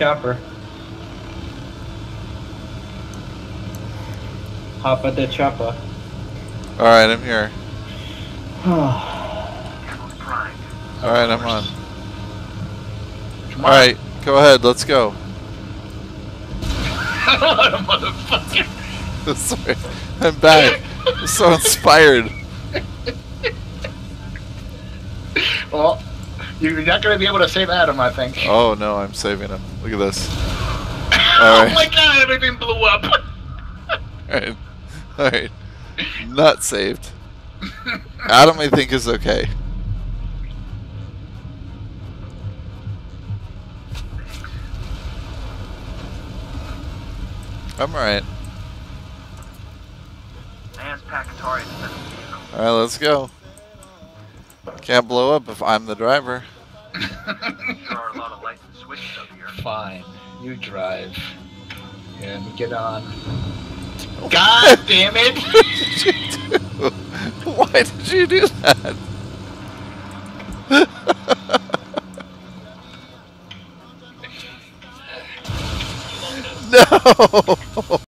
chopper. Hop at the chopper. Alright, I'm here. Alright, I'm on. On. Alright, go ahead, let's go. Motherfucker. Sorry, I'm back. I'm so inspired. Well, you're not going to be able to save Adam, I think. Oh no, I'm saving him. Look at this. oh Alright. my god, everything blew up. Alright. Alright. Not saved. Adam, I think, is okay. I'm alright. Man's Pacatari defensive vehicle. Alright, let's go. Can't blow up if I'm the driver. There are a lot of lights and switches up here. Fine, you drive. And get on. God damn it! What did you do? Why did you do that? no!